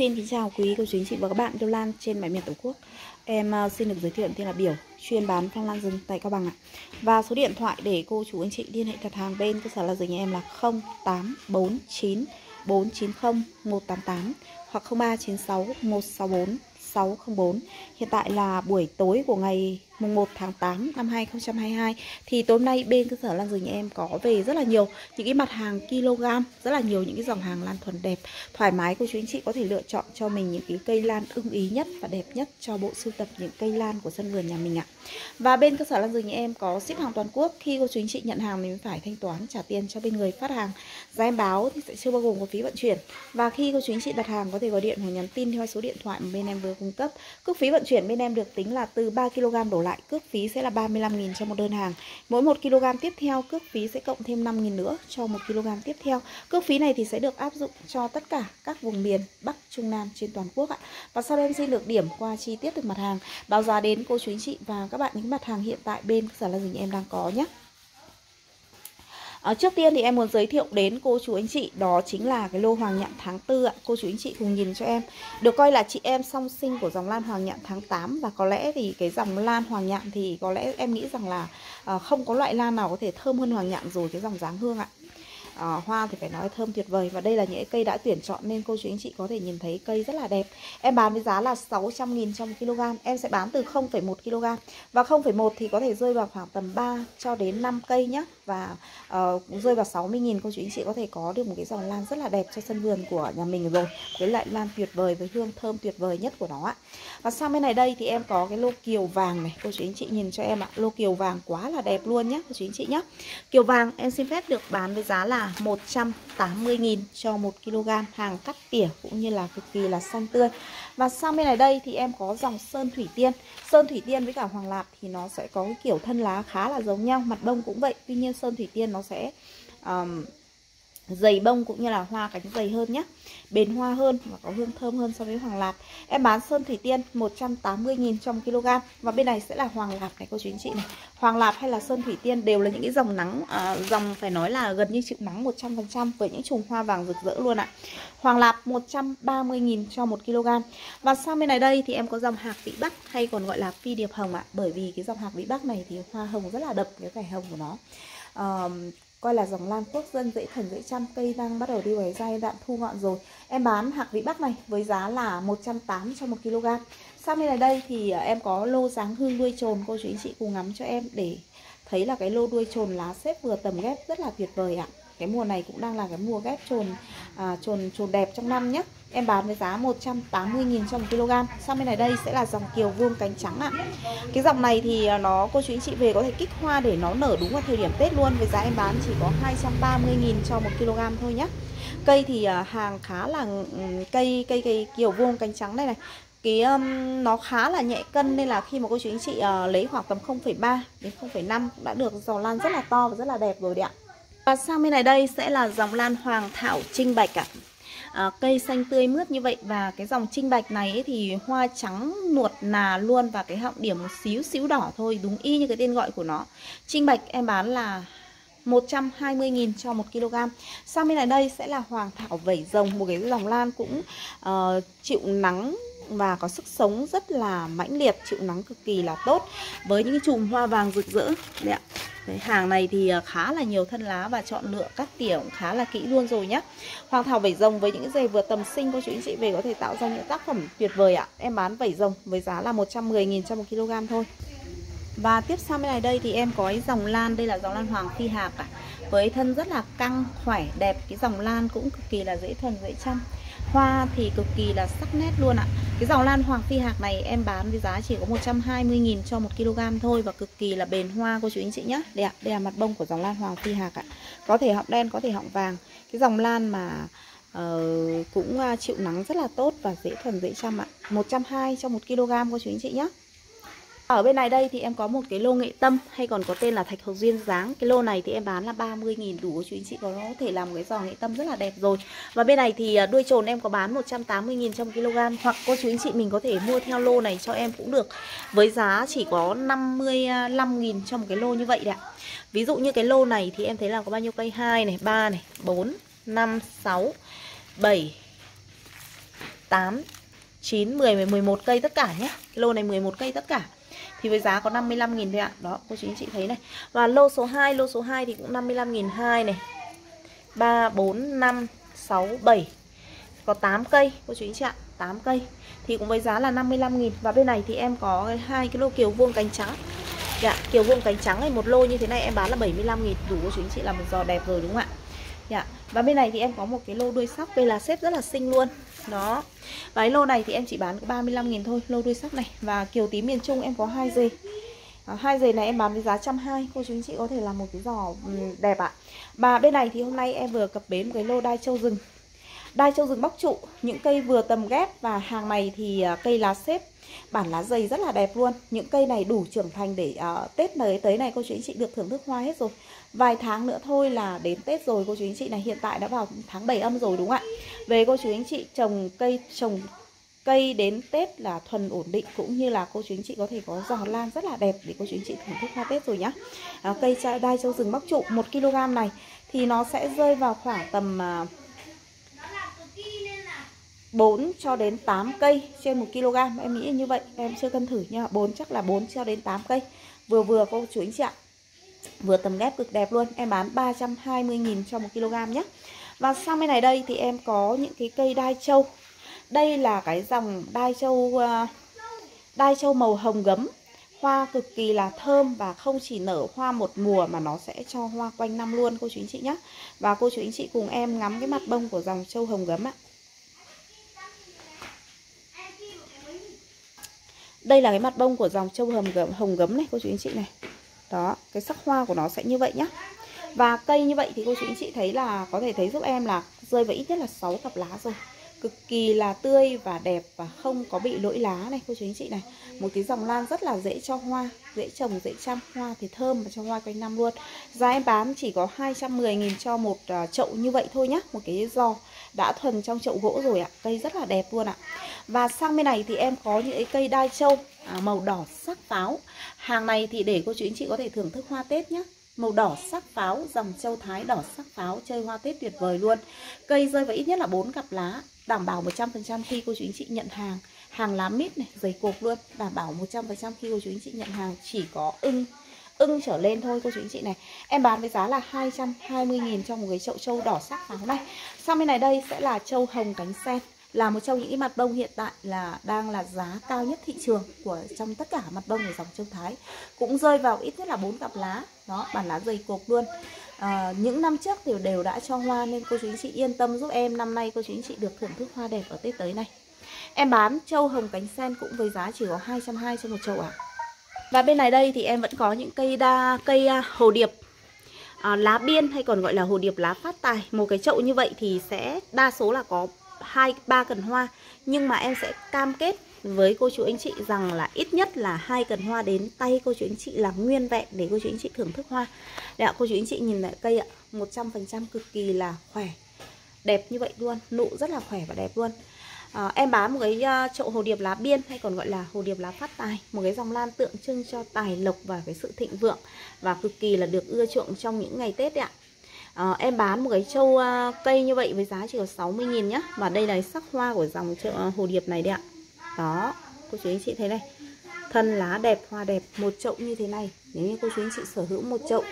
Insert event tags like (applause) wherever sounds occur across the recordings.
Xin kính chào quý cô chú anh chị và các bạn yêu lan trên mọi miền Tổ quốc. Em à, xin được giới thiệu tên là Biểu, chuyên bán phong lan rừng tại Cao Bằng ạ. Và số điện thoại để cô chú anh chị liên hệ đặt hàng bên cơ sở là rừng nhà em là 0849 490 188 hoặc 0396 164 604. Hiện tại là buổi tối của ngày mùng 1 tháng 8 năm 2022 thì tối nay bên cơ sở Lan Rừng nhà em có về rất là nhiều những cái mặt hàng kg, rất là nhiều những cái dòng hàng lan thuần đẹp, thoải mái cô chú anh chị có thể lựa chọn cho mình những cái cây lan ưng ý nhất và đẹp nhất cho bộ sưu tập những cây lan của sân vườn nhà mình ạ. Và bên cơ sở Lan Rừng nhà em có ship hàng toàn quốc, khi cô chú anh chị nhận hàng mình phải thanh toán trả tiền cho bên người phát hàng. Giá em báo thì sẽ chưa bao gồm có phí vận chuyển. Và khi cô chú anh chị đặt hàng có thể gọi điện hoặc nhắn tin theo số điện thoại mà bên em vừa cung cấp. Cước phí vận chuyển bên em được tính là từ 3 kg đổ lại lại cước phí sẽ là 35.000 cho một đơn hàng. Mỗi 1 kg tiếp theo cước phí sẽ cộng thêm 5.000 nữa cho 1 kg tiếp theo. Cước phí này thì sẽ được áp dụng cho tất cả các vùng miền Bắc, Trung, Nam trên toàn quốc ạ. Và sau đây em xin được điểm qua chi tiết từng mặt hàng. Báo giá đến cô chú anh chị và các bạn những mặt hàng hiện tại bên sở là gì em đang có nhé. À, trước tiên thì em muốn giới thiệu đến cô chú anh chị đó chính là cái lô hoàng nhạn tháng tư ạ. Cô chú anh chị cùng nhìn cho em. Được coi là chị em song sinh của dòng lan hoàng nhạn tháng 8 và có lẽ thì cái dòng lan hoàng nhạn thì có lẽ em nghĩ rằng là à, không có loại lan nào có thể thơm hơn hoàng nhạn rồi cái dòng dáng hương ạ à, hoa thì phải nói thơm tuyệt vời và đây là những cây đã tuyển chọn nên cô chú anh chị có thể nhìn thấy cây rất là đẹp em bán với giá là 600 nghìn trong kg em sẽ bán từ 0,1 kg và 0,1 thì có thể rơi vào khoảng tầm 3 cho đến 5 cây nhé và uh, rơi vào 60 nghìn cô chú anh chị có thể có được một cái dòng lan rất là đẹp cho sân vườn của nhà mình rồi. Với lại lan tuyệt vời với hương thơm tuyệt vời nhất của nó ạ. Và sang bên này đây thì em có cái lô kiều vàng này. Cô chú anh chị nhìn cho em ạ. Lô kiều vàng quá là đẹp luôn nhé cô chú anh chị nhé kiều vàng em xin phép được bán với giá là 180.000 cho 1 kg hàng cắt tỉa cũng như là cực kỳ là xanh tươi và sang bên này đây thì em có dòng sơn thủy tiên. Sơn thủy tiên với cả hoàng lạp thì nó sẽ có cái kiểu thân lá khá là giống nhau mặt đông cũng vậy. Tuy nhiên sơn thủy tiên nó sẽ um, dày bông cũng như là hoa cánh dày hơn nhé bền hoa hơn và có hương thơm hơn so với hoàng lạp. Em bán sơn thủy tiên 180.000 trong kg và bên này sẽ là hoàng lạp này cô chú anh chị này. Hoàng lạp hay là sơn thủy tiên đều là những cái dòng nắng à, dòng phải nói là gần như chịu nắng 100% với những chùm hoa vàng rực rỡ luôn ạ. Hoàng lạp 130.000 cho 1 kg. Và sang bên này đây thì em có dòng hạc vĩ bắc hay còn gọi là phi điệp hồng ạ. Bởi vì cái dòng hạc vĩ bắc này thì hoa hồng rất là đậm cái vẻ hồng của nó. Uh, coi là dòng lan quốc dân dễ thần dễ chăm cây đang bắt đầu đi vào giai đoạn thu ngọn rồi. Em bán hạt vĩ bắc này với giá là 180 cho một kg sang bên này đây thì à, em có lô dáng hương đuôi trồn cô chú anh chị cùng ngắm cho em để thấy là cái lô đuôi trồn lá xếp vừa tầm ghép rất là tuyệt vời ạ. Cái mùa này cũng đang là cái mùa ghép trồn à, trồn trồn đẹp trong năm nhé Em bán với giá 180.000 cho 1 kg. Sang bên này đây sẽ là dòng kiều vương cánh trắng ạ. Cái dòng này thì à, nó cô chú anh chị về có thể kích hoa để nó nở đúng vào thời điểm Tết luôn. Với giá em bán chỉ có 230.000 cho 1 kg thôi nhé Cây thì à, hàng khá là cây cây cây kiều vuông cánh trắng đây này. Cái um, nó khá là nhẹ cân nên là khi mà cô chú anh chị uh, lấy khoảng tầm 0,3 đến 0,5 đã được giò lan rất là to và rất là đẹp rồi đấy ạ. Và sang bên này đây sẽ là dòng lan hoàng thảo trinh bạch ạ. À à, cây xanh tươi mướt như vậy. Và cái dòng trinh bạch này ấy thì hoa trắng nuột nà luôn và cái họng điểm một xíu xíu đỏ thôi đúng y như cái tên gọi của nó. Trinh bạch em bán là 120.000 cho 1 kg. Sang bên này đây sẽ là hoàng thảo vẩy rồng Một cái dòng lan cũng uh, chịu nắng và có sức sống rất là mãnh liệt chịu nắng cực kỳ là tốt. Với những cái chùm hoa vàng rực rỡ đấy ạ. Đấy, hàng này thì à, khá là nhiều thân lá và chọn lựa các tỉa cũng khá là kỹ luôn rồi nhé Hoàng thảo vẩy rồng với những giày vừa tầm sinh cô chú anh chị về có thể tạo ra những tác phẩm tuyệt vời ạ. Em bán vẩy rồng với giá là 110.000 cho 1 kg thôi. Và tiếp sau bên này đây thì em có cái dòng lan, đây là dòng lan hoàng phi hạp ạ. Với thân rất là căng, khỏe, đẹp Cái dòng lan cũng cực kỳ là dễ thuần, dễ chăm. Hoa thì cực kỳ là sắc nét luôn ạ. Cái dòng lan hoàng phi hạc này em bán với giá chỉ có 120.000 cho 1 kg thôi Và cực kỳ là bền hoa cô chú anh chị nhé Đây ạ, đây là mặt bông của dòng lan hoàng phi hạc ạ. Có thể họng đen, có thể họng vàng. Cái dòng lan mà uh, cũng à, chịu nắng rất là tốt và dễ thuần dễ chăm ạ. 120 cho 1 kg cô chú anh chị nhé ở bên này đây thì em có một cái lô nghệ tâm hay còn có tên là thạch hồng duyên dáng Cái lô này thì em bán là 30.000 đủ chú anh chị có thể làm một cái giò nghệ tâm rất là đẹp rồi. Và bên này thì à, đuôi trồn em có bán 180.000 trong kg Hoặc cô chú anh chị mình có thể mua theo lô này cho em cũng được Với giá chỉ có 55.000 trong cái lô như vậy đấy ạ. Ví dụ như cái lô này thì em thấy là có bao nhiêu cây? 2 này, 3 này, 4, 5, 6, 7 8 9 10 11 cây tất cả nhé. Lô này 11 cây tất cả thì với giá có 55 000 thôi ạ. Đó, cô chú anh chị thấy này. Và lô số 2, lô số 2 thì cũng 55 000 hai này. 3 4 5 6 7. Có 8 cây cô chú anh chị ạ, 8 cây. Thì cũng với giá là 55 000 và bên này thì em có hai cái lô kiều vuông cánh trắng. Dạ, kiều vuông cánh trắng này một lô như thế này em bán là 75 000 đủ cô chú anh chị là một giò đẹp rồi đúng không ạ? Dạ. Và bên này thì em có một cái lô đuôi sóc Đây là xếp rất là xinh luôn. Đó. Và cái lô này thì em chỉ bán có 35 nghìn thôi, Lô đuôi sóc này. Và kiều tím miền Trung em có hai dây à, hai dây này em bán với giá trăm hai. Cô chú anh chị có thể làm một cái giỏ ừ, đẹp ạ. Và bên này thì hôm nay em vừa cập bến một cái lô đai châu rừng. Đai châu rừng bóc trụ Những cây vừa tầm ghép Và hàng này thì à, cây lá xếp bản lá dày rất là đẹp luôn. Những cây này đủ trưởng thành để uh, tết tới tới này cô chú anh chị được thưởng thức hoa hết rồi. Vài tháng nữa thôi là đến tết rồi cô chú anh chị này hiện tại đã vào tháng 7 âm rồi đúng không ạ? Về cô chú anh chị trồng cây trồng cây đến Tết là thuần ổn định cũng như là cô chú anh chị có thể có giò lan rất là đẹp để cô chú anh chị thưởng thức hoa Tết rồi nhá. À, cây đai châu rừng bóc trụ 1 kg này thì nó sẽ rơi vào khoảng tầm uh, 4 cho đến 8 cây trên 1 kg. Em nghĩ như vậy, Em chưa cân thử nha. 4 chắc là 4 cho đến 8 cây. Vừa vừa cô chú anh chị ạ. Vừa tầm ghép cực đẹp luôn. Em bán 320.000 cho 1 kg nhé. Và sang bên này đây thì em có những cái cây đai trâu. Đây là cái dòng đai trâu ờ, Đai trâu màu hồng gấm. Hoa cực kỳ là thơm và không chỉ nở hoa một mùa mà nó sẽ cho hoa quanh năm luôn, cô chú anh chị nhé. Và cô chú anh chị cùng em ngắm cái mặt bông của dòng châu hồng gấm ạ. Đây là cái mặt bông của dòng châu hồng gấm, hồng gấm này cô chú anh chị này. Đó, cái sắc hoa của nó sẽ như vậy nhá. Và cây như vậy thì cô chú anh chị thấy là Có thể thấy giúp em là rơi vào ít nhất là 6 cặp lá rồi. Cực kỳ là tươi và đẹp và không có bị lỗi lá này cô chú anh chị này. Một cái dòng lan rất là dễ cho hoa Dễ trồng, dễ chăm. Hoa thì thơm và cho hoa quanh năm luôn. Giá em bán chỉ có 210.000 cho một à, chậu như vậy thôi nhá Một cái giò đã thuần trong chậu gỗ rồi ạ. Cây rất là đẹp luôn ạ. Và sang bên này thì em có những cái cây đai châu à, Màu đỏ sắc pháo. Hàng này thì để cô chú anh chị có thể thưởng thức hoa Tết nhé. Màu đỏ sắc pháo, dòng châu Thái đỏ sắc pháo Chơi hoa Tết tuyệt vời luôn. Cây rơi vào ít nhất là 4 cặp lá Đảm bảo 100% khi cô chú anh chị nhận hàng. Hàng lá mít này, dày cột luôn Đảm bảo 100% khi cô chú anh chị nhận hàng Chỉ có ưng ưng trở lên thôi cô chú anh chị này. Em bán với giá là 220.000 cho một cái chậu trâu đỏ sắc pháo này. Sang bên này đây sẽ là trâu hồng cánh sen Là một trong những cái mặt bông hiện tại là đang là giá cao nhất thị trường của trong tất cả mặt bông của dòng châu Thái. Cũng rơi vào ít nhất là bốn cặp lá. Đó, bản lá dày cộp luôn. À, Những năm trước thì đều đã cho hoa nên cô chú anh chị yên tâm giúp em. Năm nay cô chú anh chị được thưởng thức hoa đẹp ở Tết tới này. Em bán trâu hồng cánh sen cũng với giá chỉ có 220 cho một chậu ạ. à. Và bên này đây thì em vẫn có những cây đa cây à, hồ điệp à, lá biên hay còn gọi là hồ điệp lá phát tài. Một cái chậu như vậy thì sẽ đa số là có hai ba cần hoa, nhưng mà em sẽ cam kết với cô chú anh chị rằng là ít nhất là hai cần hoa đến tay cô chú anh chị là nguyên vẹn để cô chú anh chị thưởng thức hoa. Đây ạ, cô chú anh chị nhìn lại cây ạ, 100% cực kỳ là khỏe. Đẹp như vậy luôn, nụ rất là khỏe và đẹp luôn à, Em bán một cái ờ, chậu hồ điệp lá biên hay còn gọi là hồ điệp lá phát tài. Một cái dòng lan tượng trưng cho tài lộc và cái sự thịnh vượng Và cực kỳ là được ưa chuộng trong những ngày Tết đấy ạ. À, Em bán một cái châu uh, cây như vậy với giá chỉ có 60.000 nhá. Và đây là sắc hoa của dòng chậu, hồ điệp này đấy ạ. Đó, cô chú anh chị thấy đây Thân lá đẹp, hoa đẹp, một chậu như thế này. Nếu như cô chú anh chị sở hữu một chậu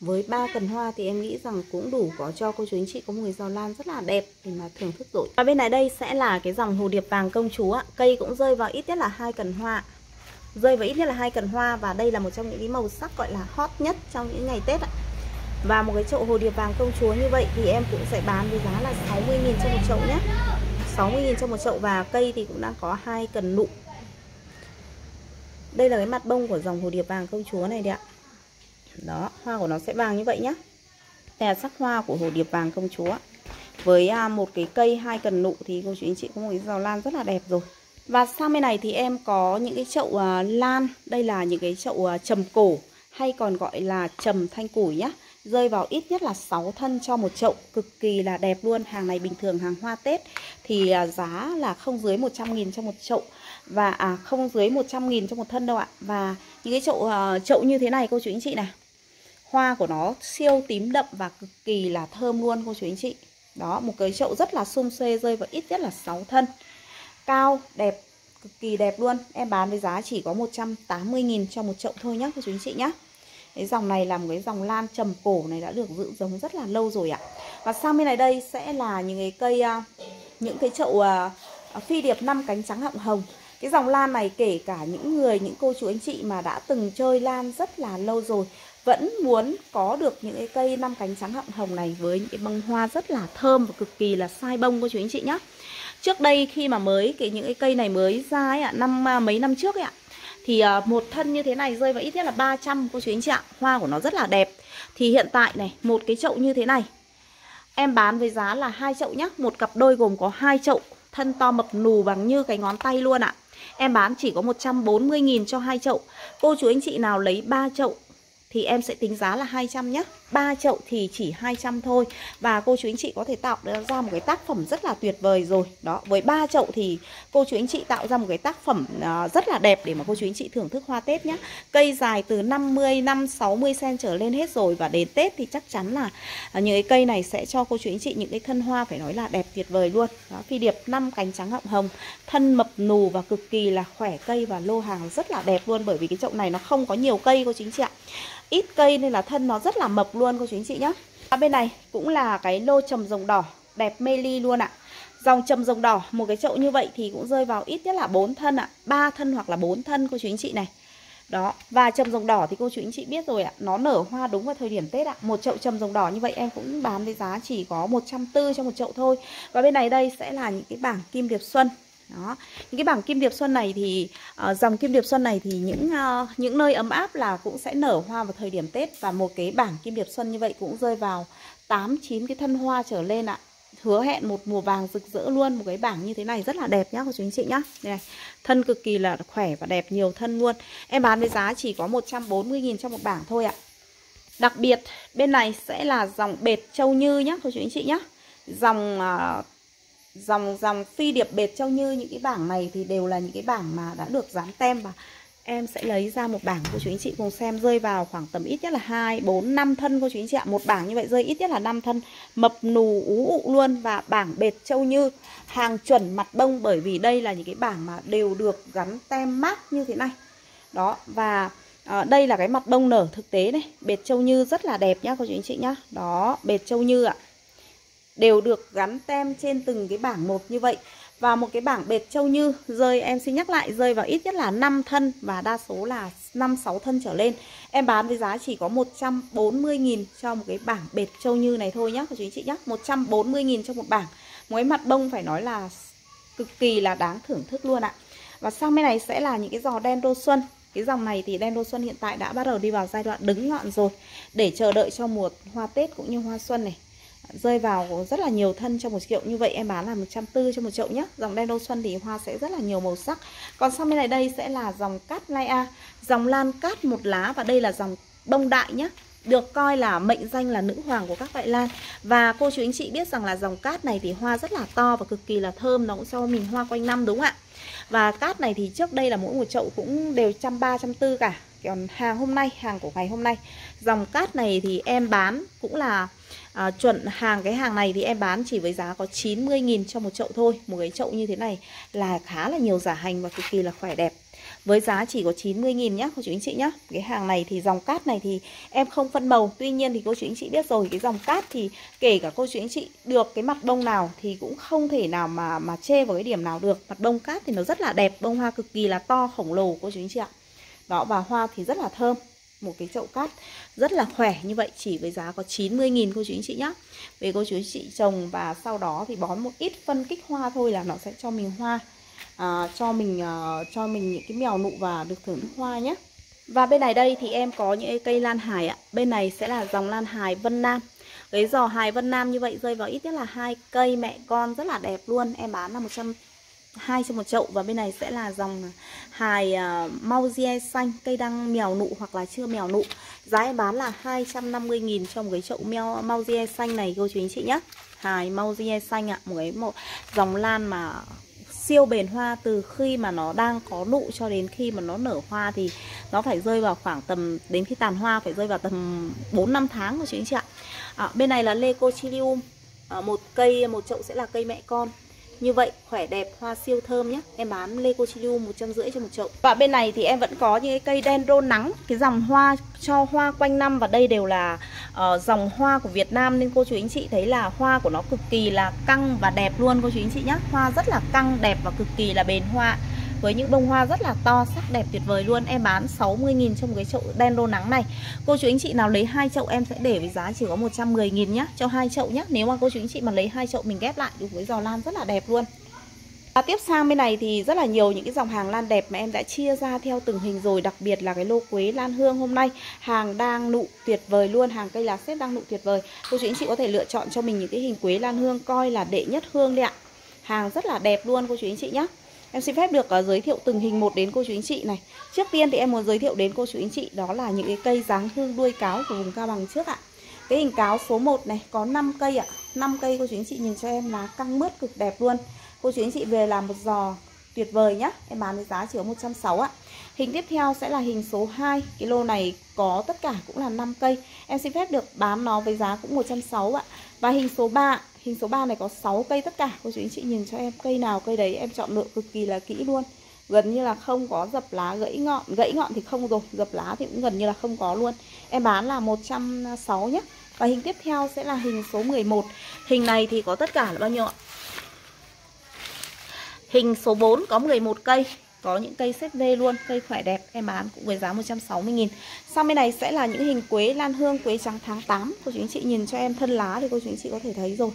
với ba cần hoa thì em nghĩ rằng cũng đủ có cho cô chú anh chị có một cái giò lan rất là đẹp để mà thưởng thức rồi. Và bên này đây sẽ là cái dòng hồ điệp vàng công chúa. Cây cũng rơi vào ít nhất là hai cần hoa. Rơi vào ít nhất là hai cần hoa và đây là một trong những cái màu sắc gọi là hot nhất trong những ngày Tết ạ. Và một cái chậu hồ điệp vàng công chúa như vậy thì em cũng sẽ bán với giá là 60.000 cho một chậu nhé. 60.000 cho một chậu và cây thì cũng đang có hai cần nụ. Đây là cái mặt bông của dòng hồ điệp vàng công chúa này đấy ạ đó hoa của nó sẽ vàng như vậy nhá. Đây là sắc hoa của hồ điệp vàng công chúa. Với à, một cái cây hai cần nụ thì cô chú anh chị có một cái giò lan rất là đẹp rồi. Và sang bên này thì em có những cái chậu à, lan. Đây là những cái chậu à, trầm cổ hay còn gọi là trầm thanh củi nhá. Rơi vào ít nhất là 6 thân cho một chậu cực kỳ là đẹp luôn. Hàng này bình thường hàng hoa Tết thì giá là không dưới 100.000 cho một chậu và à không dưới 100.000 cho một thân đâu ạ. Và những cái chậu uh, chậu như thế này cô chú anh chị này Hoa của nó siêu tím đậm và cực kỳ là thơm luôn cô chú anh chị. Đó, một cái chậu rất là sum xuê rơi vào ít nhất là 6 thân. Cao đẹp cực kỳ đẹp luôn. Em bán với giá chỉ có 180.000 cho một chậu thôi nhá cô chú anh chị nhá. Cái dòng này là một cái dòng lan trầm cổ này đã được giữ giống rất là lâu rồi ạ. Và sang bên này đây sẽ là những cái cây à, những cái chậu à, à, phi điệp năm cánh trắng họng hồng. Cái dòng lan này kể cả những người những cô chú anh chị mà đã từng chơi lan rất là lâu rồi vẫn muốn có được những cái cây năm cánh trắng hạng hồng này với những cái bông hoa rất là thơm và cực kỳ là sai bông cô chú anh chị nhé trước đây khi mà mới cái những cái cây này mới ra ấy ạ, năm à, mấy năm trước ấy ạ, thì à, một thân như thế này rơi vào ít nhất là 300 cô chú anh chị ạ. Hoa của nó rất là đẹp. Thì hiện tại này, một cái chậu như thế này, em bán với giá là hai chậu nhá. Một cặp đôi gồm có hai chậu, thân to mập nù bằng như cái ngón tay luôn ạ. Em bán chỉ có 140.000 cho hai chậu. Cô chú anh chị nào lấy 3 chậu thì em sẽ tính giá là 200 nhé 3 chậu thì chỉ 200 thôi. Và cô chú anh chị có thể tạo ra một cái tác phẩm rất là tuyệt vời rồi. Đó, với 3 chậu thì cô chú anh chị tạo ra một cái tác phẩm à, rất là đẹp Để mà cô chú anh chị thưởng thức hoa Tết nhé Cây dài từ 50, 5, 60 cm trở lên hết rồi. Và đến Tết thì chắc chắn là à, những cái cây này sẽ cho cô chú anh chị những cái thân hoa phải nói là đẹp tuyệt vời luôn. Đó, Phi điệp 5 cánh trắng họng hồng Thân mập nù và cực kỳ là khỏe cây và lô hàng rất là đẹp luôn. Bởi vì cái chậu này nó không có nhiều cây cô chú anh chị ạ ít cây nên là thân nó rất là mập luôn cô chú anh chị nhé à, bên này cũng là cái lô trầm rồng đỏ đẹp mê ly luôn ạ. Dòng trầm rồng đỏ một cái chậu như vậy thì cũng rơi vào ít nhất là 4 thân ạ ba thân hoặc là 4 thân cô chú anh chị này. Đó và trầm rồng đỏ thì cô chú anh chị biết rồi ạ nó nở hoa đúng vào thời điểm tết ạ. Một chậu trầm rồng đỏ như vậy em cũng bán với giá chỉ có 140 cho một chậu thôi. Và bên này đây sẽ là những cái bảng kim điệp xuân đó. Những cái bảng kim điệp xuân này thì uh, dòng kim điệp xuân này thì những uh, những nơi ấm áp là cũng sẽ nở hoa vào thời điểm tết và một cái bảng kim điệp xuân như vậy cũng rơi vào 8 9 cái thân hoa trở lên ạ. Hứa hẹn một mùa vàng rực rỡ luôn một cái bảng như thế này rất là đẹp nhá cô chú anh chị nhá. Đây này thân cực kỳ là khỏe và đẹp nhiều thân luôn. Em bán với giá chỉ có 140.000 cho một bảng thôi ạ. Đặc biệt bên này sẽ là dòng bệt châu như nhá cô chú anh chị nhá. Dòng uh, dòng dòng phi điệp bệt châu như những cái bảng này thì đều là những cái bảng mà đã được dán tem và em sẽ lấy ra một bảng cô chú anh chị cùng xem rơi vào khoảng tầm ít nhất là 2, 4, 5 thân cô chú anh chị ạ. Một bảng như vậy rơi ít nhất là 5 thân Mập nù ú ụ luôn Và bảng bệt châu như hàng chuẩn mặt bông Bởi vì đây là những cái bảng mà đều được gắn tem mát như thế này. Đó và à, đây là cái mặt bông nở thực tế này Bệt châu như rất là đẹp nhá cô chú anh chị nhá. Đó bệt châu như ạ đều được gắn tem trên từng cái bảng một như vậy và một cái bảng bệt châu như rơi, em xin nhắc lại, rơi vào ít nhất là 5 thân và đa số là 5 6 thân trở lên. Em bán với giá chỉ có 140 000 cho một cái bảng bệt châu như này thôi nhá các chú ý chị nhá. 140 000 cho một bảng. Một cái mặt bông phải nói là cực kỳ là đáng thưởng thức luôn ạ. Và sang bên này sẽ là những cái giò đen đô xuân. Cái dòng này thì đen đô xuân hiện tại đã bắt đầu đi vào giai đoạn đứng ngọn rồi, để chờ đợi cho mùa hoa Tết cũng như hoa xuân này rơi vào rất là nhiều thân cho một triệu như vậy em bán là 140 cho một chậu nhé dòng đen đô xuân thì hoa sẽ rất là nhiều màu sắc. Còn sau bên này đây sẽ là dòng cát lai a, dòng lan cát một lá và đây là dòng bông đại nhé được coi là mệnh danh là nữ hoàng của các loại lan. Và cô chú anh chị biết rằng là dòng cát này thì hoa rất là to và cực kỳ là thơm, nó cũng cho mình hoa quanh năm đúng không ạ? Và cát này thì trước đây là mỗi một chậu cũng đều trăm ba, trăm tư cả. Còn hàng hôm nay, hàng của ngày hôm nay. Dòng cát này thì em bán cũng là à, chuẩn hàng cái hàng này thì em bán chỉ với giá có 90.000 cho một chậu thôi. Một cái chậu như thế này là khá là nhiều giả hành và cực kỳ là khỏe đẹp. Với giá chỉ có 90.000 nhá cô chú anh chị nhá. Cái hàng này thì dòng cát này thì em không phân màu. Tuy nhiên thì cô chú anh chị biết rồi cái dòng cát thì kể cả cô chú anh chị được cái mặt bông nào thì cũng không thể nào mà mà chê vào cái điểm nào được. Mặt bông cát thì nó rất là đẹp bông hoa cực kỳ là to khổng lồ cô chú anh chị ạ. Đó và hoa thì rất là thơm một cái chậu cát rất là khỏe như vậy chỉ với giá có 90.000 cô chú anh chị nhé về cô chú anh chị trồng và sau đó thì bón một ít phân kích hoa thôi là nó sẽ cho mình hoa à, cho mình uh, cho mình những cái mèo nụ và được thưởng thức hoa nhé và bên này đây thì em có những cây lan hài ạ. Bên này sẽ là dòng lan hài Vân Nam. Cái giò hài Vân Nam như vậy rơi vào ít nhất là hai cây mẹ con rất là đẹp luôn. Em bán là 100 hai trong một chậu và bên này sẽ là dòng hài à, uh, rie xanh cây đăng mèo nụ hoặc là chưa mèo nụ. Giá em bán là 250.000 cho một cái chậu mèo mau rie xanh này cô chú anh chị nhé hài mau rie xanh ạ à, một cái một dòng lan mà siêu bền hoa từ khi mà nó đang có nụ cho đến khi mà nó nở hoa thì nó phải rơi vào khoảng tầm đến khi tàn hoa phải rơi vào tầm 4 năm tháng của chú anh chị ạ. À, bên này là Lecochilium, à, một cây một chậu sẽ là cây mẹ con như vậy khỏe đẹp hoa siêu thơm nhé. Em bán lê cô một trăm rưỡi cho một chậu. Và bên này thì em vẫn có những cái cây dendro nắng cái dòng hoa cho hoa quanh năm. Và đây đều là uh, dòng hoa của Việt Nam. Nên cô chú anh chị thấy là hoa của nó cực kỳ là căng và đẹp luôn. Cô chú anh chị nhé hoa rất là căng đẹp và cực kỳ là bền hoa với những bông hoa rất là to, sắc đẹp, tuyệt vời luôn. Em bán 60.000 trong cái chậu đen đô nắng này. Cô chú anh chị nào lấy hai chậu em sẽ để với giá chỉ có 110.000 nhá. Cho hai chậu nhá. Nếu mà cô chú anh chị mà lấy hai chậu mình ghép lại được với giò lan rất là đẹp luôn. Và tiếp sang bên này thì rất là nhiều những cái dòng hàng lan đẹp mà em đã chia ra theo từng hình rồi. Đặc biệt là cái lô quế lan hương hôm nay. Hàng đang nụ tuyệt vời luôn. Hàng cây lá xếp đang nụ tuyệt vời. Cô chú anh chị có thể lựa chọn cho mình những cái hình quế lan hương Coi là đệ nhất hương đấy ạ. Hàng rất là đẹp luôn, cô chú anh chị nhé Em xin phép được uh, giới thiệu từng hình một đến cô chú anh chị này. Trước tiên thì em muốn giới thiệu đến cô chú anh chị Đó là những cái cây dáng hương đuôi cáo của vùng Cao Bằng trước ạ. Cái hình cáo số 1 này có 5 cây ạ. 5 cây cô chú anh chị nhìn cho em lá căng mướt cực đẹp luôn. Cô chú anh chị về làm một giò tuyệt vời nhá. Em bán với giá chỉ có 160 ạ. Hình tiếp theo sẽ là hình số 2 Cái lô này có tất cả cũng là 5 cây. Em xin phép được bán nó với giá cũng 160 ạ. Và hình số 3 Hình số 3 này có 6 cây tất cả. Cô chú anh chị nhìn cho em cây nào cây đấy em chọn lựa cực kỳ là kỹ luôn. Gần như là không có dập lá gãy ngọn Gãy ngọn thì không rồi Dập lá thì cũng gần như là không có luôn. Em bán là 160 nhé Và hình tiếp theo sẽ là hình số 11 Hình này thì có tất cả là bao nhiêu ạ? Hình số 4 có 11 cây có những cây xếp V luôn, cây khỏe đẹp Em bán cũng với giá 160.000 sau bên này sẽ là những hình quế lan hương, quế trắng tháng 8 Cô chú anh chị nhìn cho em thân lá thì cô chú anh chị có thể thấy rồi.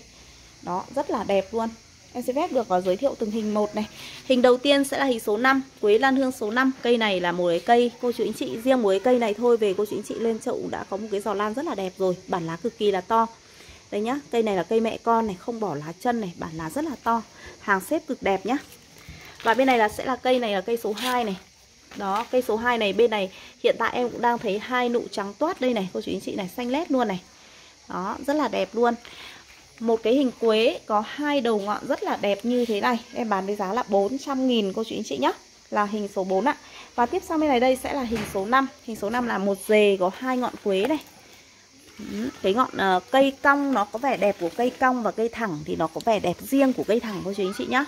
Đó, rất là đẹp luôn. Em sẽ phép được và giới thiệu từng hình một này. Hình đầu tiên sẽ là hình số 5 Quế lan hương số 5 Cây này là một cái cây Cô chú anh chị riêng một cái cây này thôi Về cô chú anh chị lên chậu đã có một cái giò lan rất là đẹp rồi. Bản lá cực kỳ là to. Đây nhá Cây này là cây mẹ con này Không bỏ lá chân này Bản lá rất là to. Hàng xếp cực đẹp nhá. Và bên này là sẽ là cây này là cây số 2 này. Đó, cây số 2 này bên này hiện tại em cũng đang thấy hai nụ trắng toát đây này, cô chú anh chị này xanh lét luôn này. Đó, rất là đẹp luôn một cái hình quế có hai đầu ngọn rất là đẹp như thế này. Em bán với giá là 400 nghìn cô chú anh chị nhé là hình số 4 ạ. Và tiếp sang bên này đây sẽ là hình số 5 hình số 5 là một dề có hai ngọn quế này. Cái ngọn uh, cây cong nó có vẻ đẹp của cây cong và cây thẳng thì nó có vẻ đẹp riêng của cây thẳng cô chú anh chị nhá.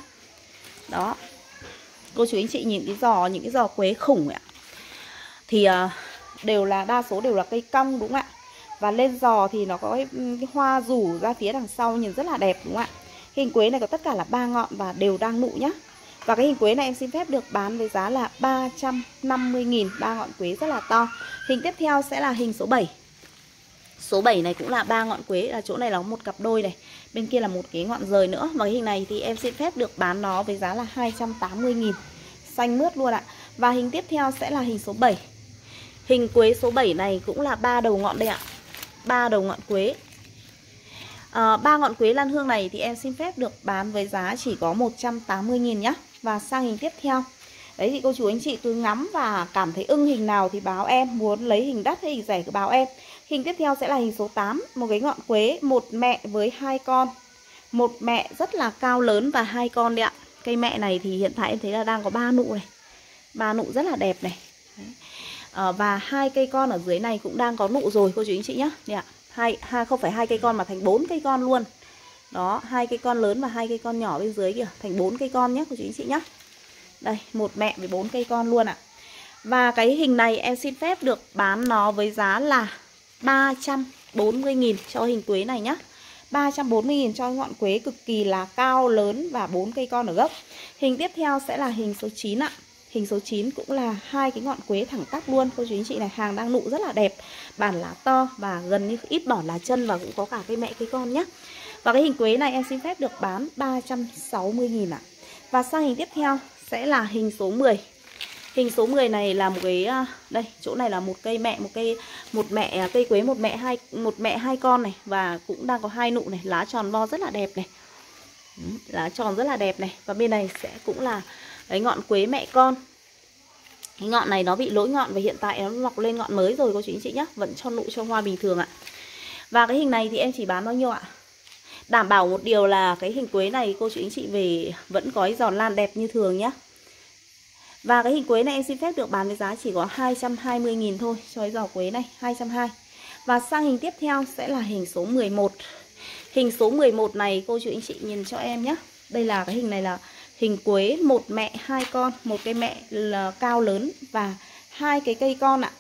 Đó. Cô chú anh chị nhìn cái giò những cái giò quế khủng ạ. Thì uh, đều là đa số đều là cây cong đúng không ạ? Và lên giò thì nó có cái, cái hoa rủ ra phía đằng sau nhìn rất là đẹp đúng không ạ? Hình quế này có tất cả là ba ngọn và đều đang nụ nhá. Và cái hình quế này em xin phép được bán với giá là 350.000 ba ngọn quế rất là to. Hình tiếp theo sẽ là hình số 7 Số 7 này cũng là ba ngọn quế là chỗ này là một cặp đôi này Bên kia là một cái ngọn rời nữa. Và cái hình này thì em xin phép được bán nó với giá là 280.000 Xanh mướt luôn ạ. Và hình tiếp theo sẽ là hình số 7 Hình quế số 7 này cũng là ba đầu ngọn đây ạ ba đầu ngọn quế. À, ba ngọn quế lan hương này thì em xin phép được bán với giá chỉ có 180.000 nhá. Và sang hình tiếp theo. Đấy thì cô chú anh chị cứ ngắm và cảm thấy ưng hình nào thì báo em. Muốn lấy hình đắt hay hình rẻ cứ báo em. Hình tiếp theo sẽ là hình số 8 Một cái ngọn quế, một mẹ với hai con. Một mẹ rất là cao lớn và hai con đấy ạ. Cây mẹ này thì hiện tại em thấy là đang có ba nụ này. Ba nụ rất là đẹp này. Đấy à, và hai cây con ở dưới này cũng đang có nụ rồi cô chú anh chị nhé ạ. Hai hai không phải hai cây con mà thành bốn cây con luôn. Đó hai cây con lớn và hai cây con nhỏ bên dưới kìa. Thành bốn cây con nhé cô chú anh chị nhé đây một mẹ với bốn cây con luôn ạ. Và cái hình này em xin phép được bán nó với giá là 340.000 cho hình quế này nhá. 340.000 cho ngọn quế cực kỳ là cao lớn và bốn cây con ở gốc. Hình tiếp theo sẽ là hình số 9 ạ. Hình số 9 cũng là hai cái ngọn quế thẳng tắp luôn. Cô chú anh chị này hàng đang nụ rất là đẹp. Bản lá to và gần như ít bỏ lá chân Và cũng có cả cây mẹ cây con nhé Và cái hình quế này em xin phép được bán 360.000 ạ. Và sang hình tiếp theo sẽ là hình số 10 Hình số 10 này là một cái à, đây, chỗ này là một cây mẹ, một cây một mẹ à, cây quế một mẹ hai một mẹ hai con này. Và cũng đang có hai nụ này, lá tròn vo rất là đẹp này. Lá tròn rất là đẹp này. Và bên này sẽ cũng là Đấy ngọn quế mẹ con. Cái ngọn này nó bị lỗi ngọn và hiện tại nó mọc lên ngọn mới rồi, cô chú anh chị nhé Vẫn cho nụ cho hoa bình thường ạ. Và cái hình này thì em chỉ bán bao nhiêu ạ? Đảm bảo một điều là cái hình quế này cô chú anh chị về vẫn có giòn lan đẹp như thường nhé Và cái hình quế này em xin phép được bán với giá chỉ có 220.000 thôi, cho cái giò quế này 220 Và sang hình tiếp theo sẽ là hình số 11 Hình số 11 này cô chú anh chị nhìn cho em nhé Đây là cái hình này là hình quế một mẹ hai con, một cây mẹ là cao lớn và hai cái cây con ạ.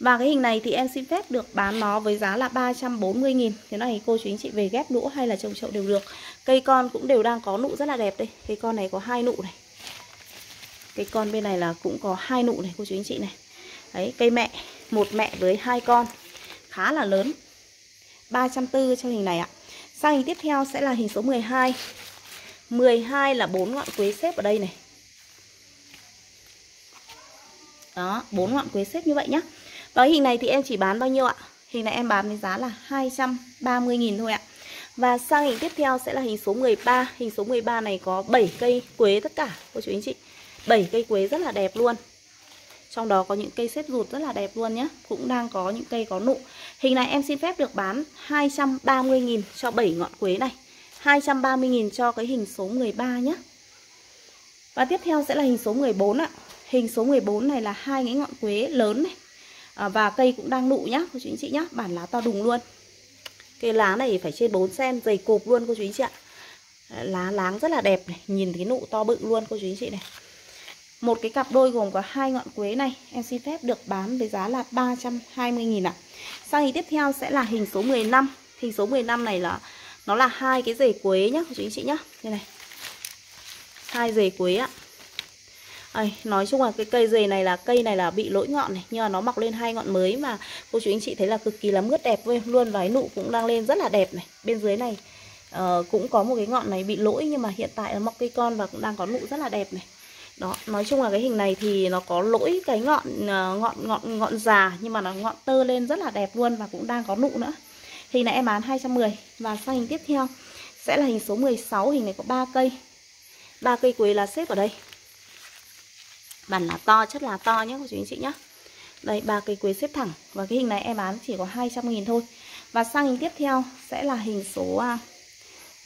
Và cái hình này thì em xin phép được bán nó với giá là 340 nghìn. Thế này cô chú anh chị về ghép đũa hay là trồng chậu đều được. Cây con cũng đều đang có nụ rất là đẹp đây. Cây con này có hai nụ này. Cây con bên này là cũng có hai nụ này cô chú anh chị này. Đấy cây mẹ Một mẹ với hai con. Khá là lớn. 340 cho hình này ạ. Sang hình tiếp theo sẽ là hình số 12 12 là bốn ngọn quế xếp ở đây này. Đó, bốn ngọn quế xếp như vậy nhá. Và hình này thì em chỉ bán bao nhiêu ạ? Hình này em bán với giá là 230.000 thôi ạ. Và sang hình tiếp theo sẽ là hình số 13 Hình số 13 này có 7 cây quế tất cả cô chú anh chị. 7 cây quế rất là đẹp luôn. Trong đó có những cây xếp rụt rất là đẹp luôn nhé Cũng đang có những cây có nụ. Hình này em xin phép được bán 230.000 cho 7 ngọn quế này. 230.000 cho cái hình số 13 nhé Và tiếp theo sẽ là hình số 14 ạ. Hình số 14 này là hai cái ngọn quế lớn này. À, Và cây cũng đang nụ nhá cô chú anh chị nhá. Bản lá to đùng luôn. Cái lá này phải trên 4 cm dày cộp luôn cô chú anh chị ạ. Lá láng rất là đẹp này Nhìn cái nụ to bự luôn cô chú anh chị này. Một cái cặp đôi gồm có hai ngọn quế này Em xin phép được bán với giá là 320.000 ạ. À. Sang hình tiếp theo sẽ là hình số 15 Hình số 15 này là nó là hai cái rễ quế nhá Chú anh chị nhá. Đây này. Hai rễ quế ạ. Ây, Nói chung là cái cây dề này là cây này là bị lỗi ngọn này Nhưng mà nó mọc lên hai ngọn mới mà. Cô chú anh chị thấy là cực kỳ là mướt đẹp luôn Và cái nụ cũng đang lên rất là đẹp này. Bên dưới này uh, cũng có một cái ngọn này bị lỗi Nhưng mà hiện tại nó mọc cây con và cũng đang có nụ rất là đẹp này. Đó nói chung là cái hình này thì nó có lỗi cái ngọn uh, ngọn ngọn ngọn già nhưng mà nó ngọn tơ lên rất là đẹp luôn và cũng đang có nụ nữa hình này em bán 210 và sang hình tiếp theo, sẽ là hình số 16 hình này có 3 cây. 3 cây quế là xếp ở đây. Bản là to, chất là to nhé cô chú anh chị nhé đây 3 cây quế xếp thẳng. Và cái hình này em bán chỉ có 200.000 thôi. Và sang hình tiếp theo, sẽ là hình số à,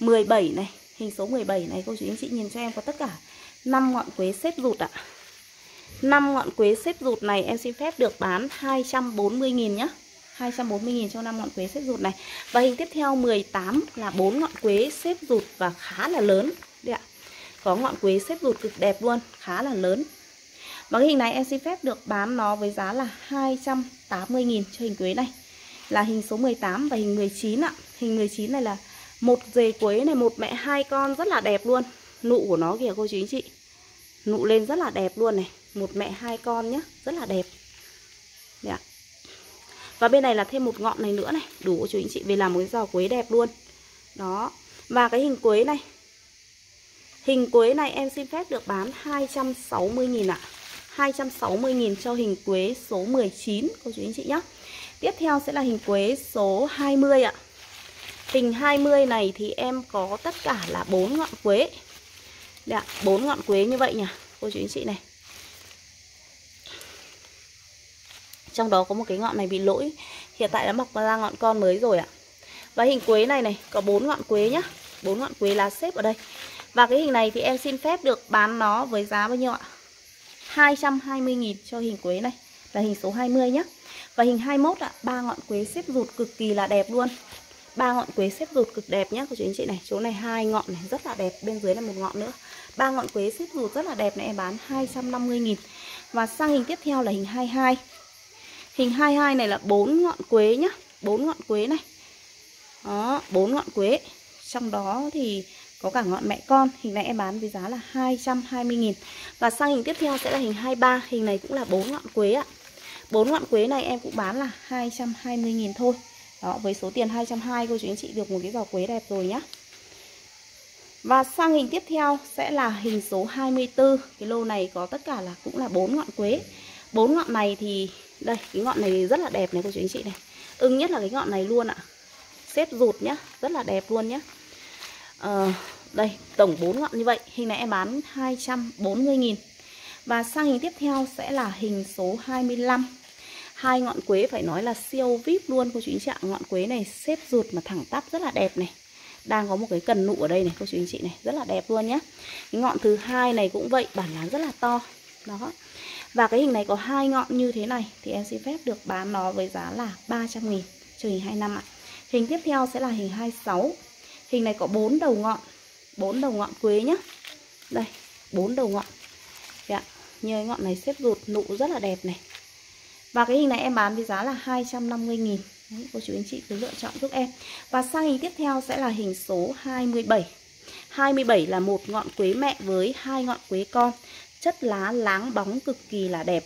17 này. Hình số 17 này, cô chú anh chị nhìn cho em có tất cả 5 ngọn quế xếp rụt ạ. À. 5 ngọn quế xếp rụt này em xin phép được bán 240.000 nhé 240.000 cho 5 ngọn quế xếp rụt này. Và hình tiếp theo 18 là 4 ngọn quế xếp rụt và khá là lớn. Đây ạ. Có ngọn quế xếp rụt cực đẹp luôn, khá là lớn. Và cái hình này em xin phép được bán nó với giá là 280.000 cho hình quế này. Là hình số 18 và hình 19 ạ. Hình 19 này là một dề quế này, một mẹ hai con rất là đẹp luôn nụ của nó kìa cô chú anh chị nụ lên rất là đẹp luôn này một mẹ hai con nhá rất là đẹp Đấy ạ và bên này là thêm một ngọn này nữa này. Đủ cô chú anh chị về làm một cái giò quế đẹp luôn. Đó. Và cái hình quế này. Hình quế này em xin phép được bán 260.000 ạ. à. 260.000 cho hình quế số 19 cô chú anh chị nhá. Tiếp theo sẽ là hình quế số 20 ạ. À. Hình 20 này thì em có tất cả là bốn ngọn quế. Đây ạ, 4 ngọn quế như vậy nhỉ Cô chú anh chị này. Trong đó có một cái ngọn này bị lỗi. Hiện tại đã mọc ra ngọn con mới rồi ạ. Và hình quế này này, Có bốn ngọn quế nhá. Bốn ngọn quế lá xếp ở đây. Và cái hình này thì em xin phép được bán nó với giá bao nhiêu ạ? 220.000 cho hình quế này. Là hình số 20 nhá. Và hình 21 ạ, ba ngọn quế xếp rụt cực kỳ là đẹp luôn. Ba ngọn quế xếp rụt cực đẹp nhá, của chú anh chị này. Chỗ này hai ngọn này rất là đẹp, bên dưới là một ngọn nữa. Ba ngọn quế xếp rụt rất là đẹp này, em bán 250.000 và sang hình tiếp theo là hình 22 hình 22 này là bốn ngọn quế nhá bốn ngọn quế này. Đó 4 ngọn quế. Trong đó thì có cả ngọn mẹ con. Hình này em bán với giá là 220.000 Và sang hình tiếp theo sẽ là hình 23 Hình này cũng là bốn ngọn quế ạ. Bốn ngọn quế này em cũng bán là 220.000 thôi. Đó, với số tiền 220 cô chú anh chị được một cái giỏ quế đẹp rồi nhá. Và sang hình tiếp theo sẽ là hình số 24. Cái lô này có tất cả là cũng là bốn ngọn quế. bốn ngọn này thì đây, cái ngọn này rất là đẹp này cô chú anh chị này. Ưng nhất là cái ngọn này luôn ạ. Xếp rụt nhá, rất là đẹp luôn nhá. À, đây, tổng 4 ngọn như vậy. Hình này em bán 240 000 Và sang hình tiếp theo sẽ là hình số 25 hai ngọn quế phải nói là siêu vip luôn cô chú anh chị ạ ngọn quế này xếp rụt mà thẳng tắp rất là đẹp này đang có một cái cần nụ ở đây này cô chú anh chị này rất là đẹp luôn nhé cái ngọn thứ hai này cũng vậy bản lá rất là to đó và cái hình này có hai ngọn như thế này. Thì em xin phép được bán nó với giá là 300 nghìn. Trừ hình 25 ạ. Hình tiếp theo sẽ là hình 26 hình này có bốn đầu ngọn. Bốn đầu ngọn quế nhá. Đây bốn đầu ngọn. Dạ. như cái ngọn này xếp rụt nụ rất là đẹp này. Và cái hình này em bán với giá là 250 nghìn. Đấy, cô chú anh chị cứ lựa chọn giúp em. Và sang hình tiếp theo sẽ là hình số 27 27 là một ngọn quế mẹ với hai ngọn quế con chất lá láng bóng cực kỳ là đẹp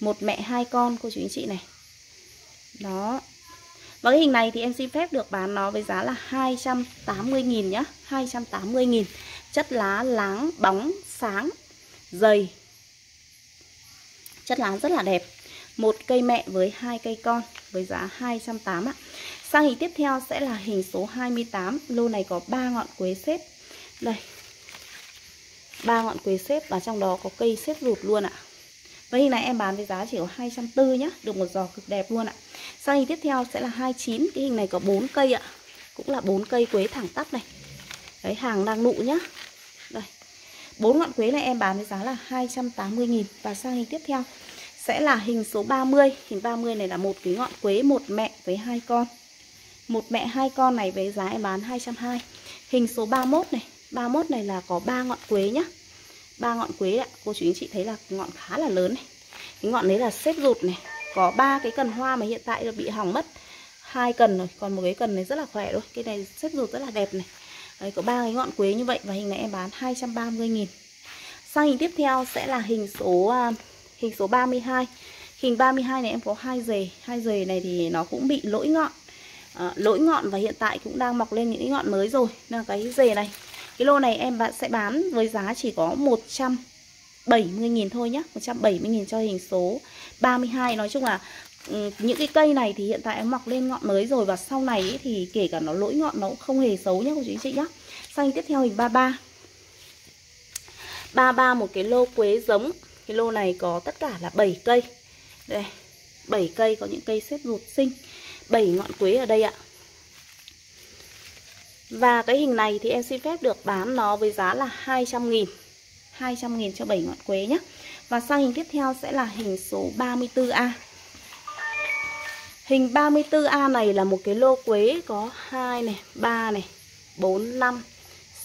một mẹ hai con cô chú anh chị này đó và cái hình này thì em xin phép được bán nó với giá là 280.000 nhá 280.000 Chất lá láng, bóng, sáng, dày Chất lá rất là đẹp một cây mẹ với hai cây con với giá 280 ạ. Sang hình tiếp theo sẽ là hình số 28. Lô này có 3 ngọn quế xếp. Đây ba ngọn quế xếp và trong đó có cây xếp rụt luôn ạ. Với hình này em bán với giá chỉ có 240 nhá, được một giò cực đẹp luôn ạ. Sang hình tiếp theo sẽ là 29, cái hình này có 4 cây ạ. Cũng là 4 cây quế thẳng tắp này. Đấy hàng đang nụ nhá. Đây. 4 ngọn quế này em bán với giá là 280 000 và sang hình tiếp theo sẽ là hình số 30 Hình 30 này là một cái ngọn quế một mẹ với hai con một mẹ hai con này với giá em bán 220 Hình số 31 này 31 này là có 3 ngọn quế nhá. Ba ngọn quế ạ Cô chú anh chị thấy là ngọn khá là lớn này. Cái ngọn đấy là xếp rụt này. Có ba cái cần hoa mà hiện tại là bị hỏng mất. Hai cần rồi Còn một cái cần này rất là khỏe thôi Cái này xếp rụt rất là đẹp này. Đấy có ba cái ngọn quế như vậy Và hình này em bán 230 nghìn. Sang hình tiếp theo sẽ là hình số à, hình số 32 hình 32 này em có hai dề. Hai dề này thì nó cũng bị lỗi ngọn. À, lỗi ngọn và hiện tại cũng đang mọc lên những ngọn mới rồi. Là cái dề này cái lô này em bạn sẽ bán với giá chỉ có 170.000 thôi nhé 170.000 cho hình số 32 nói chung là ừ, những cái cây này thì hiện tại em mọc lên ngọn mới rồi và sau này ý, thì kể cả nó lỗi ngọn nó cũng không hề xấu nhé cô chú chị nhé sang tiếp theo hình 33 33 một cái lô quế giống. Cái lô này có tất cả là 7 cây. Đây 7 cây có những cây xếp ruột xinh. 7 ngọn quế ở đây ạ. Và cái hình này thì em xin phép được bán nó với giá là 200 nghìn. 200 nghìn cho 7 ngọn quế nhé Và sang hình tiếp theo sẽ là hình số 34A Hình 34A này là một cái lô quế có 2 này, 3 này, 4, 5,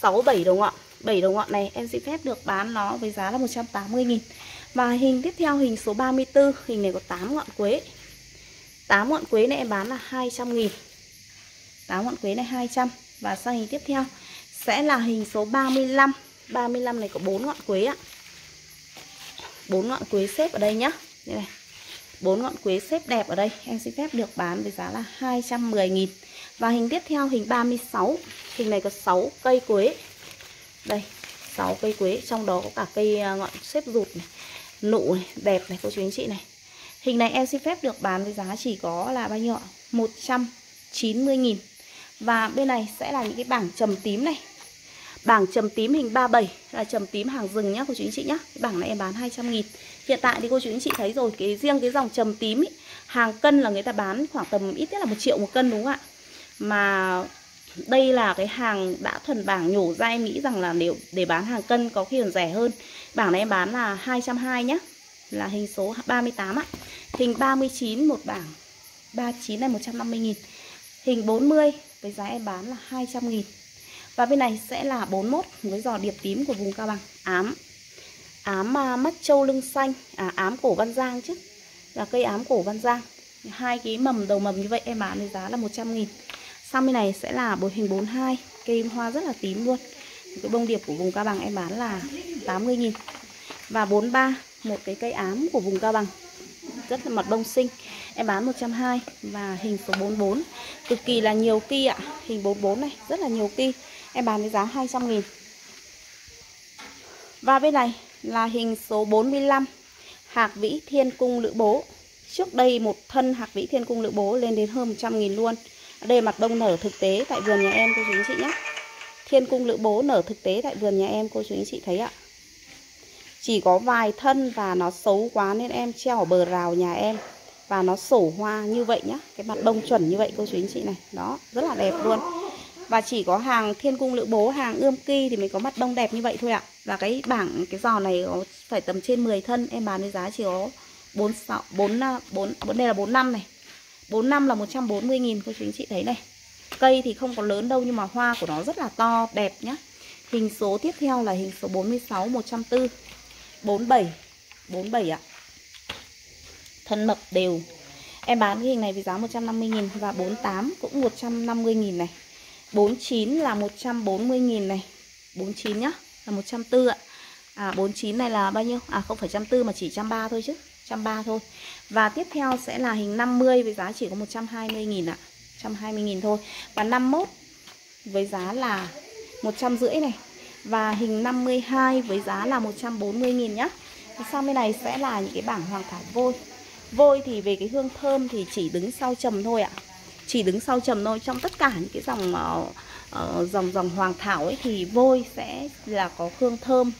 6, 7 đầu ngọn. 7 đầu ngọn này em xin phép được bán nó với giá là 180 nghìn. Và hình tiếp theo hình số 34 Hình này có 8 ngọn quế. 8 ngọn quế này em bán là 200 nghìn. 8 ngọn quế này 200 và sang hình tiếp theo sẽ là hình số 35 35 này có 4 ngọn quế ạ. 4 ngọn quế xếp ở đây nhá. Như này. 4 ngọn quế xếp đẹp ở đây. Em xin phép được bán với giá là 210.000 Và hình tiếp theo hình 36 Hình này có 6 cây quế. Đây 6 cây quế. Trong đó có cả cây à, ngọn xếp rụt này nụ này, đẹp này cô chú anh chị này. Hình này em xin phép được bán với giá chỉ có là bao nhiêu ạ? 190.000 và bên này sẽ là những cái bảng trầm tím này. Bảng trầm tím hình 37 là trầm tím hàng rừng nhá cô chú anh chị nhá. Cái bảng này em bán 200 nghìn. Hiện tại thì cô chú anh chị thấy rồi, cái riêng cái dòng trầm tím ý, hàng cân là người ta bán khoảng tầm ít nhất là một triệu một cân đúng không ạ? Mà đây là cái hàng đã thuần bảng nhổ ra em nghĩ rằng là nếu để bán hàng cân có khi còn rẻ hơn. Bảng này em bán là 220 nhá, là hình số 38 ạ. Hình 39 một bảng 39 này 150 nghìn. Hình 40 với giá em bán là 200 nghìn. Và bên này sẽ là 41 với giò điệp tím của vùng Cao Bằng. Ám. Ám à, mắt trâu lưng xanh. À, ám cổ Văn Giang chứ. Là cây ám cổ Văn Giang. Hai cái mầm đầu mầm như vậy em bán với giá là 100 nghìn. Sang bên này sẽ là bồi hình 42 Cây hoa rất là tím luôn. Cái bông điệp của vùng Cao Bằng em bán là 80 nghìn. Và 43 Một cái cây ám của vùng Cao Bằng. Rất là mật bông xinh. Em bán 120 Và hình số 44 Cực kỳ là nhiều ki ạ. Hình 44 này, rất là nhiều ki. Em bán với giá 200 nghìn. Và bên này là hình số 45 Hạc vĩ thiên cung lữ bố. Trước đây một thân hạc vĩ thiên cung lữ bố lên đến hơn 100 nghìn luôn. Đây mặt bông nở thực tế tại vườn nhà em, cô chú anh chị nhé. Thiên cung lữ bố nở thực tế tại vườn nhà em, cô chú anh chị thấy ạ. Chỉ có vài thân và nó xấu quá nên em treo ở bờ rào nhà em. Và nó sổ hoa như vậy nhá. Cái mặt bông chuẩn như vậy cô chú anh chị này. Đó rất là đẹp luôn. Và chỉ có hàng thiên cung lữ bố hàng ươm ki thì mới có mặt bông đẹp như vậy thôi ạ. Và cái bảng cái giò này có phải tầm trên 10 thân. Em bán với giá chỉ có 4, 6, 4, 4, 4 đây là 4 năm này. 4 năm là 140 nghìn cô chú anh chị thấy này. Cây thì không có lớn đâu nhưng mà hoa của nó rất là to, đẹp nhá. Hình số tiếp theo là hình số 46 140 47 47 ạ. Thân mập đều. Em bán cái hình này với giá 150.000 Và 48 cũng 150.000 này. 49 là 140.000 này. 49 nhá, Là 140 ạ. À 49 này là bao nhiêu? À không phải 140 mà chỉ 130 thôi chứ 130 thôi. Và tiếp theo sẽ là hình 50 với giá chỉ có 120.000 ạ. 120.000 thôi. Và 51 với giá là 150 này. Và hình 52 với giá là 140.000 nhá. Sau bên này sẽ là những cái bảng hoàng thảo vôi. Vôi thì về cái hương thơm thì chỉ đứng sau trầm thôi ạ. Chỉ đứng sau trầm thôi. Trong tất cả những cái dòng uh, uh, dòng dòng hoàng thảo ấy thì vôi sẽ là có hương thơm.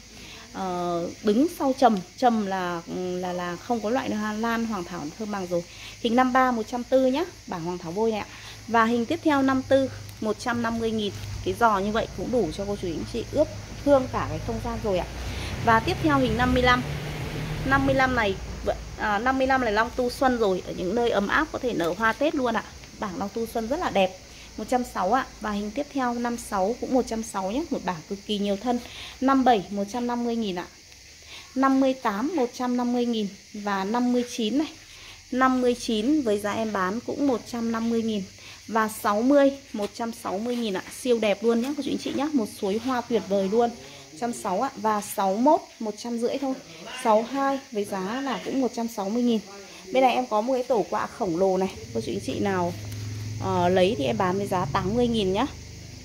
Uh, đứng sau trầm. Trầm là là là không có loại lan hoàng thảo thơm bằng rồi. Hình 53 140 nhá. Bảng hoàng thảo vôi này ạ. Và hình tiếp theo 54 150 nghìn cái giò như vậy cũng đủ cho cô chú anh chị ướp hương cả cái không gian rồi ạ. Và tiếp theo hình 55 55 này à, 55 là long tu xuân rồi ở những nơi ấm áp có thể nở hoa tết luôn ạ. Bảng long tu xuân rất là đẹp 160 ạ. Và hình tiếp theo 56 cũng 160 nhé Một bảng cực kỳ nhiều thân 57 150 nghìn ạ. 58 150 nghìn Và 59 này. 59 với giá em bán cũng 150 nghìn. Và 60 160 nghìn ạ. Siêu đẹp luôn nhé các chị chị nhé Một suối hoa tuyệt vời luôn. 160 ạ. Và 61 150 thôi. 62 với giá là cũng 160 nghìn. Bên này em có một cái tổ quạ khổng lồ này. Cô chú anh chị nào uh, lấy thì em bán với giá 80.000 nhá.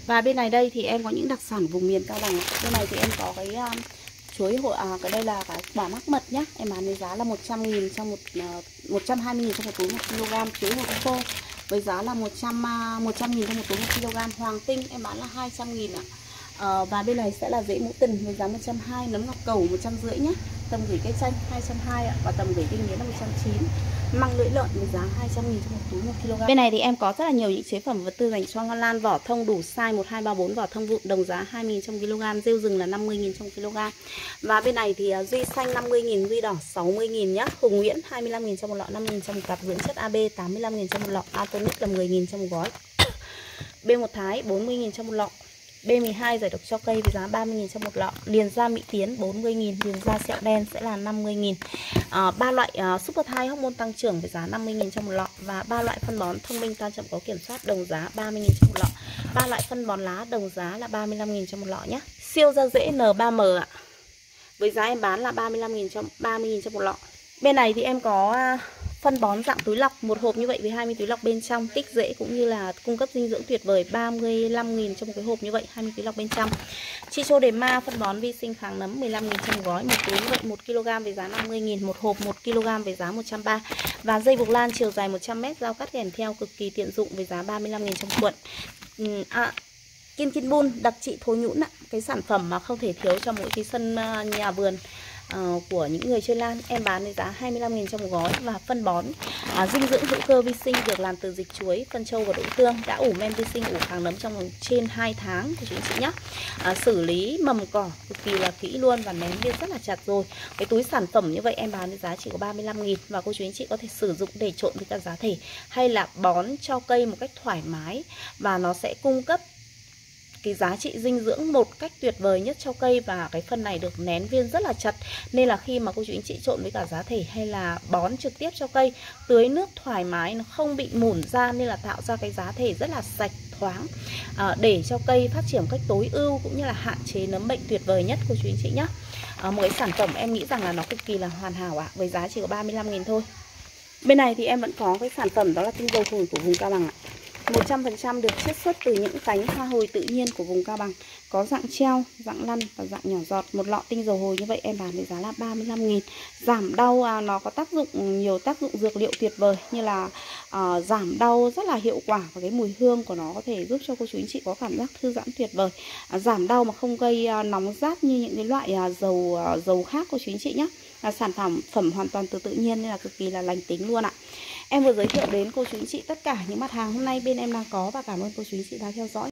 Và bên này đây thì em có những đặc sản vùng miền Cao Bằng bên này thì em có cái um, chuối hội à cái đây là cái quả mắc mật nhá. Em bán với giá là 100 000 trong một uh, 120 000 trong một túi 1 kg chuối hội khô với giá là 100 100 000 cho một túi 1 kg. Hoàng tinh em bán là 200 000 ạ. à, à, và bên này sẽ là rễ mũ tình với giá 120 nấm ngọc cầu 150 nhé tầm gửi cây chanh 220 ạ và tầm gửi cây nghĩa là 190 măng lưỡi lợn với giá 200 000 cho một túi 1 kg. Bên này thì em có rất là nhiều những chế phẩm vật tư dành cho ngon lan vỏ thông đủ size 1234 vỏ thông vụn đồng giá 2 000 trong kg, rêu rừng là 50 000 trong kg. Và bên này thì à, duy xanh 50 000 duy đỏ 60 000 nhá. Hùng Nguyễn 25 000 trong một lọ, 5 000 trong một cặp, dưỡng chất AB 85 000 trong một lọ, Atonic là 10 000 trong một gói. (coughs) B1 Thái 40 000 trong một lọ. B12 giải độc cho cây với giá 30.000 cho một lọ. Liền da Mỹ Tiến 40.000 Liền da sẹo đen sẽ là 50.000 à, ờ, ba loại uh, Super Thai hormone tăng trưởng với giá 50.000 cho một lọ Và ba loại phân bón thông minh tan chậm có kiểm soát đồng giá 30.000 cho một lọ. Ba loại phân bón lá đồng giá là 35.000 cho một lọ nhé. Siêu da dễ N3M ạ. Với giá em bán là 35.000 cho 30.000 cho một lọ. Bên này thì em có uh, phân bón dạng túi lọc một hộp như vậy với 20 túi lọc bên trong tích dễ cũng như là cung cấp dinh dưỡng tuyệt vời 35.000 trong một cái hộp như vậy 20 túi lọc bên trong. Chicho để ma phân bón vi sinh kháng nấm 15.000 trong gói một túi như vậy 1 kg với giá 50.000 một hộp 1 kg với giá 130 và dây buộc lan chiều dài 100m dao cắt kèm theo cực kỳ tiện dụng với giá 35.000 trong cuộn. À, Kim Kim Bun đặc trị thối nhũn ạ Cái sản phẩm mà không thể thiếu cho mỗi cái sân à, nhà vườn uh, của những người chơi lan em bán với giá 25.000 trong một gói và phân bón. Uh, dinh dưỡng hữu cơ vi sinh được làm từ dịch chuối phân trâu và đỗ tương đã ủ men vi sinh ủ kháng nấm trong vòng trên 2 tháng của chị chị nhé uh, à, xử lý mầm cỏ cực kỳ là kỹ luôn và ném viên rất là chặt rồi. Cái túi sản phẩm như vậy em bán với giá chỉ có 35.000 và cô chú anh chị có thể sử dụng để trộn với cả giá thể hay là bón cho cây một cách thoải mái và nó sẽ cung cấp cái giá trị dinh dưỡng một cách tuyệt vời nhất cho cây và cái phân này được nén viên rất là chặt. Nên là khi mà cô chú anh chị trộn với cả giá thể hay là bón trực tiếp cho cây tưới nước thoải mái nó không bị mủn ra nên là tạo ra cái giá thể rất là sạch thoáng à, để cho cây phát triển cách tối ưu cũng như là hạn chế nấm bệnh tuyệt vời nhất cô chú anh chị nhé à, một cái sản phẩm em nghĩ rằng là nó cực kỳ là hoàn hảo ạ à, với giá chỉ có 35.000 thôi. Bên này thì em vẫn có cái sản phẩm đó là tinh dầu hồi của vùng Cao Bằng ạ. 100% được chiết xuất từ những cánh hoa hồi tự nhiên của vùng Cao Bằng. Có dạng treo, dạng lăn và dạng nhỏ giọt. Một lọ tinh dầu hồi như vậy em bán với giá là 35.000 Giảm đau à, nó có tác dụng nhiều tác dụng dược liệu tuyệt vời Như là à, giảm đau rất là hiệu quả Và cái mùi hương của nó có thể giúp cho cô chú anh chị có cảm giác thư giãn tuyệt vời. À, Giảm đau mà không gây à, nóng rát như những cái loại à, dầu à, dầu khác cô chú anh chị nhé là sản phẩm phẩm hoàn toàn từ tự nhiên nên là cực kỳ là lành tính luôn ạ. Em vừa giới thiệu đến cô chú anh chị tất cả những mặt hàng hôm nay. Bên em đang có và cảm ơn cô chú anh chị đã theo dõi.